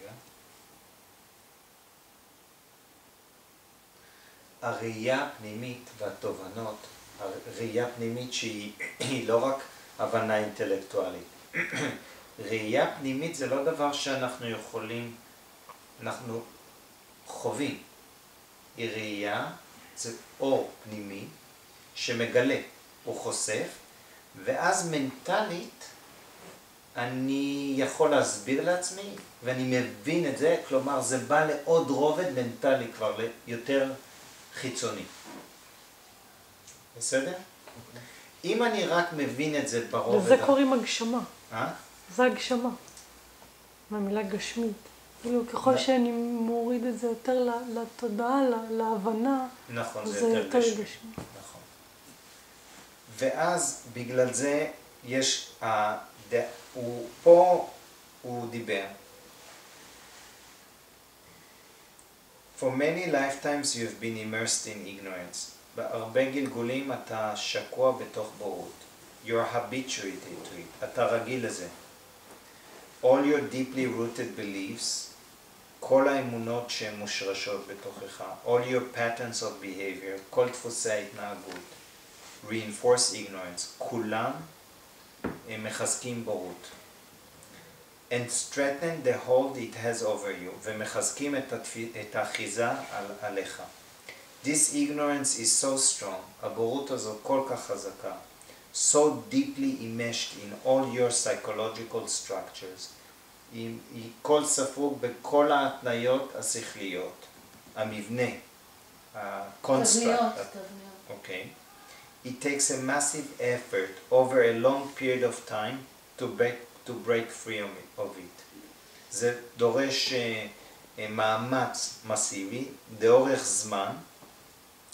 רגע. הראייה הפנימית והתובנות, הראייה פנימית שהיא לא רק הבנה אינטלקטואלית. ראייה פנימית זה לא דבר שאנחנו יכולים, אנחנו חווים. היא ראייה, זה אור פנימי שמגלה, הוא חושף, ואז מנטלית אני יכול להסביר לעצמי ואני מבין את זה, כלומר זה בא לעוד רובד מנטלי כבר, ליותר חיצוני. בסדר? אם אני רק מבין את זה ברובד... לזה קוראים הגשמה. אה? זה הגשמה. מהמילה גשמית. כאילו ככל שאני מוריד את זה יותר לתודעה, להבנה, נכון, זה, זה יותר גשמי. גשמי. נכון. ואז בגלל זה יש, הוא, פה הוא דיבר. For many lifetimes you've been immersed in ignorance. בהרבה גלגולים אתה שקוע בתוך בורות. You're habituated to it. אתה רגיל לזה. All your deeply rooted beliefs, כל האמונות שהן מושרשות בתוכך, all your patterns of behavior, כל דפוסי ההתנהגות, reinforce ignorance, כולם מחזקים בורות. and strengthen the hold it has over you, ומחזקים את, התפי, את האחיזה על, עליך. This ignorance is so strong, הבורות הזו כל כך חזקה, so deeply enmeshed in all your psychological structures, היא, היא כל ספוג בכל ההתניות השכליות, המבנה, ה-construct. תבניות, תבניות. אוקיי. It takes a massive effort over a long period of time to break, to break free of it. זה דורש uh, מאמץ מסיבי, לאורך זמן,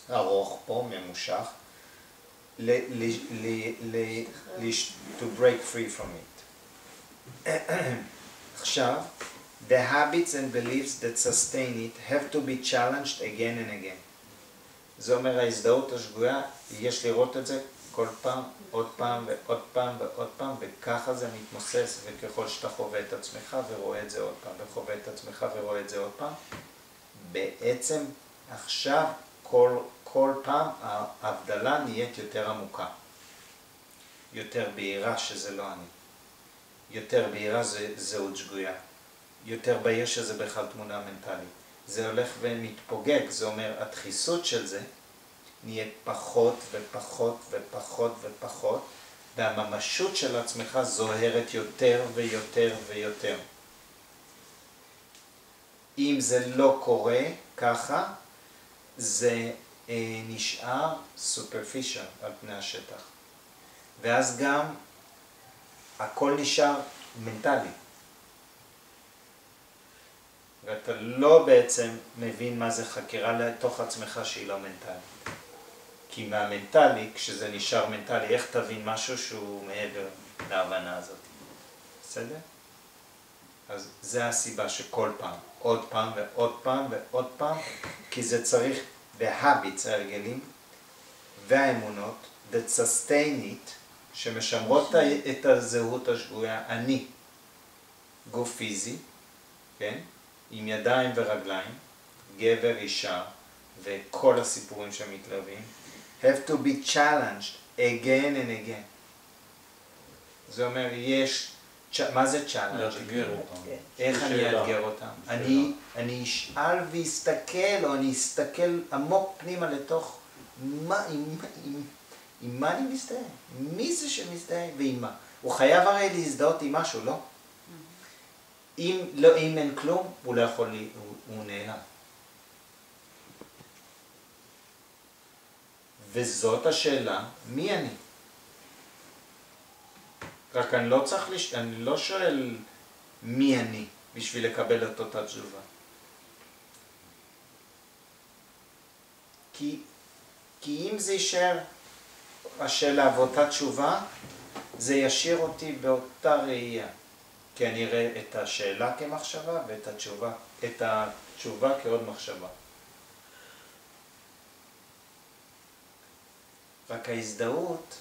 ארוך פה, ממושך, ל, ל, ל, ל, ל, to break free from it. עכשיו, the habits and beliefs that sustain it have to be challenged again and again. זה אומר ההזדהות השגויה, יש לראות את זה כל פעם, עוד פעם ועוד פעם ועוד פעם, וככה זה מתמוסס, וככל שאתה חווה את עצמך ורואה את זה עוד פעם, וחווה את עצמך ורואה את זה עוד פעם, בעצם עכשיו כל, כל פעם ההבדלה נהיית יותר עמוקה, יותר בהירה שזה לא אני, יותר בהירה זה זהות שגויה, יותר בהיר שזה בכלל תמונה מנטלית. זה הולך ומתפוגג, זה אומר הדחיסות של זה נהיה פחות ופחות ופחות ופחות, והממשות של עצמך זוהרת יותר ויותר ויותר. אם זה לא קורה ככה, זה אה, נשאר סופרפישל על פני השטח. ואז גם הכל נשאר מנטלי. ואתה לא בעצם מבין מה זה חקירה לתוך עצמך שהיא לא מנטלית. כי מהמנטלי, כשזה נשאר מנטלי, איך תבין משהו שהוא מעבר להבנה הזאת? בסדר? אז זה הסיבה שכל פעם, עוד פעם ועוד פעם ועוד פעם, כי זה צריך, ב-habits, ההרגלים והאמונות, that sustain it, שמשמרות את הזהות השגויה, אני, גוף פיזי, כן? עם ידיים ורגליים, גבר, אישה, וכל הסיפורים שמתלווים, have to be challenged again and again. זה אומר, יש, מה זה challenge? לאתגר אותם. איך אני אאתגר אותם? אני, אני אשאל ואסתכל, או אני אסתכל עמוק פנימה לתוך מה, עם, עם, עם מה אני מזדהה? מי זה שמזדהה ועם מה? הוא חייב הרי להזדהות עם משהו, לא? אם, לא, אם אין כלום, הוא לא יכול, הוא, הוא נעלם. וזאת השאלה, מי אני? רק אני לא צריך, לש... אני לא שואל מי אני בשביל לקבל את אותה תשובה. כי, כי אם זה יישאר השאלה ואותה תשובה, זה ישאיר אותי באותה ראייה. כי אני אראה את השאלה כמחשבה ואת התשובה, את התשובה כעוד מחשבה. רק ההזדהות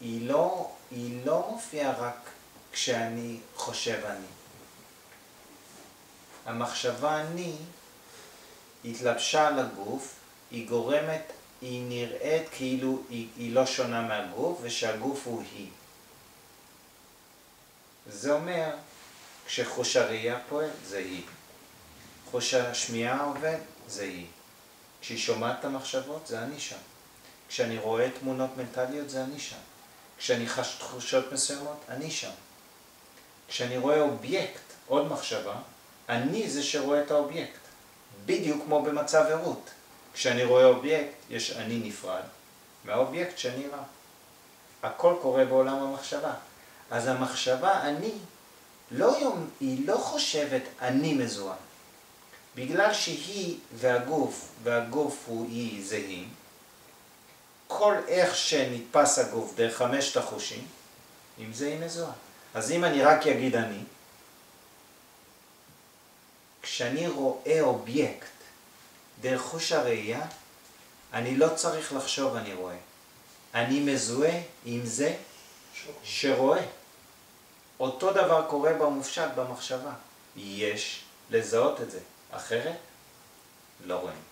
היא לא, היא לא מופיעה רק כשאני חושב אני. המחשבה אני התלבשה על הגוף, היא גורמת, היא נראית כאילו היא, היא לא שונה מהגוף ושהגוף הוא היא. זה אומר, כשחוש פועל, זה היא. חוש השמיעה עובד, זה היא. כשהיא שומעת את המחשבות, זה אני שם. כשאני רואה תמונות מנטליות, זה אני שם. כשאני חש תחושות מסוימות, אני שם. כשאני רואה אובייקט, עוד מחשבה, אני זה שרואה את האובייקט. בדיוק כמו במצב ערות. כשאני רואה אובייקט, יש אני נפרד מהאובייקט שנראה. הכל קורה בעולם המחשבה. אז המחשבה אני, לא יום, היא לא חושבת אני מזוהה. בגלל שהיא והגוף, והגוף הוא היא זהים, כל איך שנתפס הגוף דרך חמשת החושים, עם זה היא מזוהה. אז אם אני רק אגיד אני, כשאני רואה אובייקט דרך חוש הראייה, אני לא צריך לחשוב אני רואה. אני מזוהה עם זה שרואה. אותו דבר קורה במופשט במחשבה. יש לזהות את זה, אחרת לא רואים.